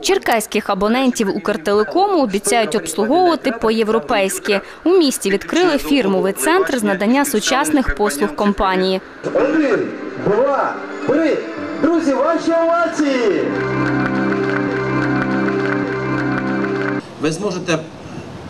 Черкаських абонентів Укртелекому обіцяють обслуговувати по-європейськи. У місті відкрили фірмовий центр з надання сучасних послуг компанії. Один, два, три. Друзі, ваші овації! Ви зможете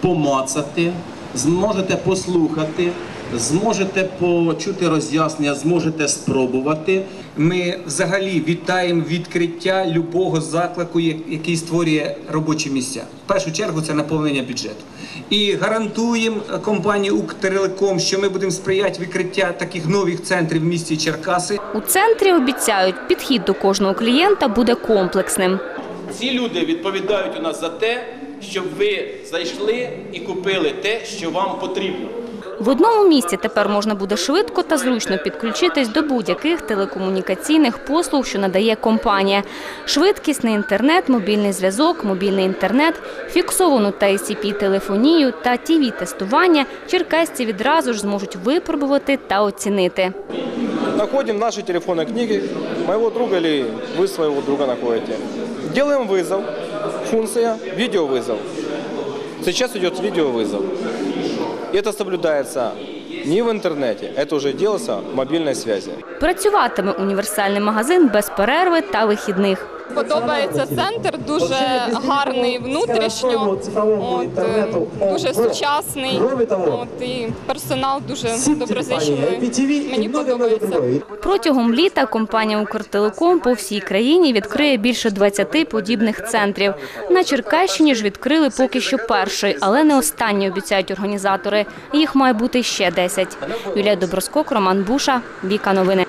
помацати, зможете послухати, зможете почути роз'яснення, зможете спробувати. Ми взагалі вітаємо відкриття любого заклику, який створює робочі місця. В першу чергу це наповнення бюджету. І гарантуємо компанії Укртелеком, що ми будемо сприяти відкриття таких нових центрів в місті Черкаси. У центрі обіцяють, підхід до кожного клієнта буде комплексним. Ці люди відповідають у нас за те, щоб ви зайшли і купили те, що вам потрібно. В одному місці тепер можна буде швидко та зручно підключитись до будь-яких телекомунікаційних послуг, що надає компанія. Швидкісний інтернет, мобільний зв'язок, мобільний інтернет, фіксовану та ICP-телефонію та ТІВІ-тестування черкасці відразу ж зможуть випробувати та оцінити. Находим наши телефонные книги моего друга или вы своего друга находите. Делаем вызов. Функция видеовызов. Сейчас идет видеовызов. И это соблюдается не в интернете, это уже делается в мобильной связи. Працюватиме універсальний магазин без перерви та вихідних. Подобається центр, дуже гарний внутрішньо, от, е, дуже сучасний. От, і персонал дуже доброзичливий. Мені подобається. Протягом літа компанія «Укртелеком» по всій країні відкриє більше 20 подібних центрів. На Черкащині ж відкрили поки що перший, але не останній, обіцяють організатори. Їх має бути ще 10. Юлія Доброскок, Роман Буша, Віка Новини.